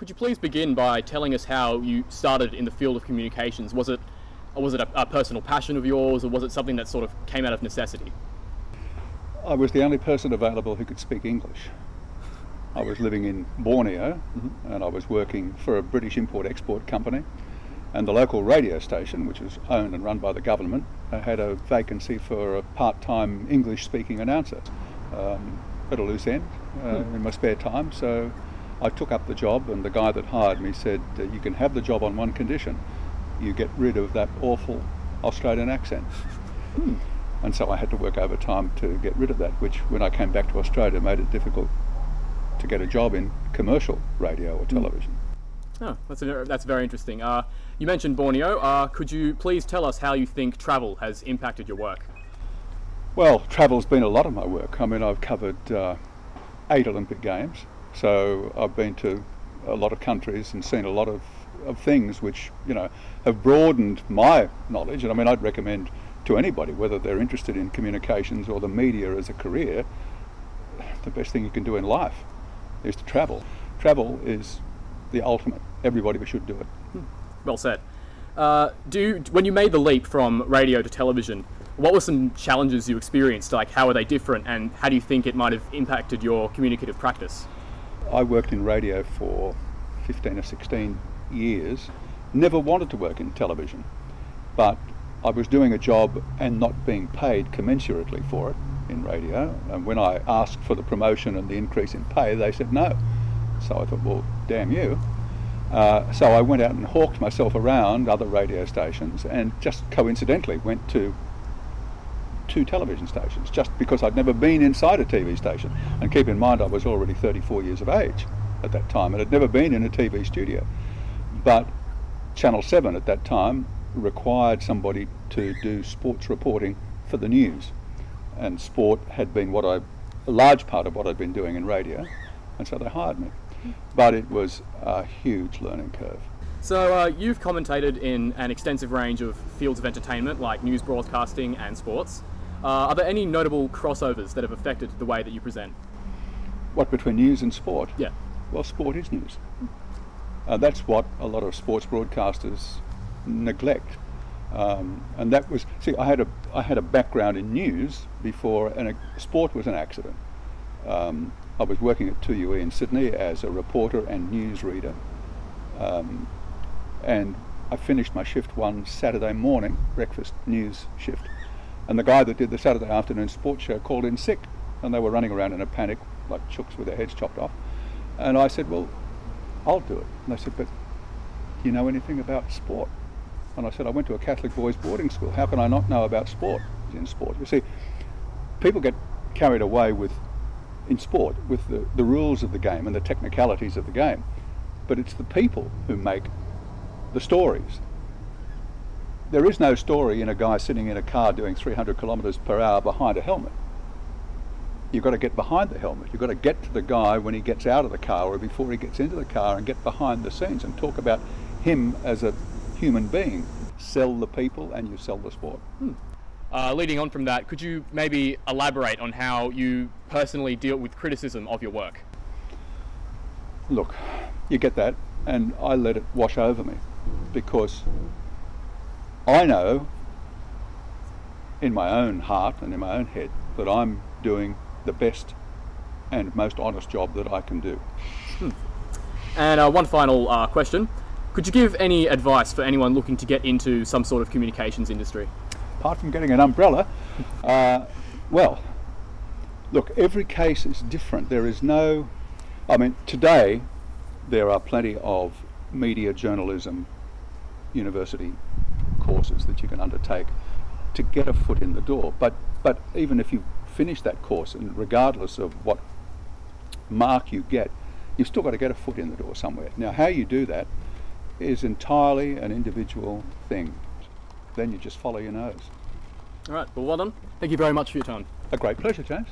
could you please begin by telling us how you started in the field of communications? Was it, was it a, a personal passion of yours, or was it something that sort of came out of necessity? I was the only person available who could speak English. I was living in Borneo Mm-hmm. and I was working for a British import export company. And the local radio station, which was owned and run by the government, uh, had a vacancy for a part time English speaking announcer um, at a loose end uh, in my spare time. So I took up the job, and the guy that hired me said, uh, You can have the job on one condition you get rid of that awful Australian accent. And so I had to work overtime to get rid of that, which when I came back to Australia made it difficult to get a job in commercial radio or television. Oh, that's, a, that's very interesting. Uh, you mentioned Borneo. Uh, could you please tell us how you think travel has impacted your work? Well, travel's been a lot of my work. I mean, I've covered uh, eight Olympic Games, so I've been to a lot of countries and seen a lot of, of things which, you know, have broadened my knowledge. And I mean, I'd recommend to anybody, whether they're interested in communications or the media as a career, the best thing you can do in life is to travel. Travel is the ultimate. Everybody should do it. Well said. Uh, do you, when you made the leap from radio to television, what were some challenges you experienced? Like, how are they different, and how do you think it might have impacted your communicative practice? I worked in radio for 15 or 16 years, never wanted to work in television, but I was doing a job and not being paid commensurately for it in radio. And when I asked for the promotion and the increase in pay, they said no. So I thought, well, damn you. Uh, so I went out and hawked myself around other radio stations and just coincidentally went to two television stations just because I'd never been inside a TV station. And keep in mind, I was already 34 years of age at that time and had never been in a TV studio. But Channel 7 at that time required somebody to do sports reporting for the news. And sport had been what I, a large part of what I'd been doing in radio. And so they hired me. But it was a huge learning curve. So, uh, you've commentated in an extensive range of fields of entertainment like news broadcasting and sports. Uh, are there any notable crossovers that have affected the way that you present? What between news and sport? Yeah. Well, sport is news. Uh, that's what a lot of sports broadcasters neglect. Um, and that was see, I had a I had a background in news before, and a, sport was an accident. Um, I was working at 2UE in Sydney as a reporter and newsreader, um, and I finished my shift one Saturday morning, breakfast news shift, and the guy that did the Saturday afternoon sports show called in sick, and they were running around in a panic like chooks with their heads chopped off, and I said, well, I'll do it. And they said, but do you know anything about sport? And I said, I went to a Catholic boys' boarding school. How can I not know about sport in sport? You see, people get carried away with, in sport, with the, the rules of the game and the technicalities of the game. But it's the people who make the stories. There is no story in a guy sitting in a car doing 300 kilometres per hour behind a helmet. You've got to get behind the helmet. You've got to get to the guy when he gets out of the car or before he gets into the car and get behind the scenes and talk about him as a human being. Sell the people and you sell the sport. Uh, leading on from that, could you maybe elaborate on how you personally deal with criticism of your work? Look, you get that, and I let it wash over me because I know in my own heart and in my own head that I'm doing the best and most honest job that I can do. And uh, one final uh, question. Could you give any advice for anyone looking to get into some sort of communications industry? apart from getting an umbrella, uh, well, look, every case is different. There is no, I mean, today there are plenty of media journalism university courses that you can undertake to get a foot in the door. But, but even if you finish that course, and regardless of what mark you get, you've still got to get a foot in the door somewhere. Now, how you do that is entirely an individual thing. Then you just follow your nose. All right, well, well done. Thank you very much for your time. A great pleasure, James.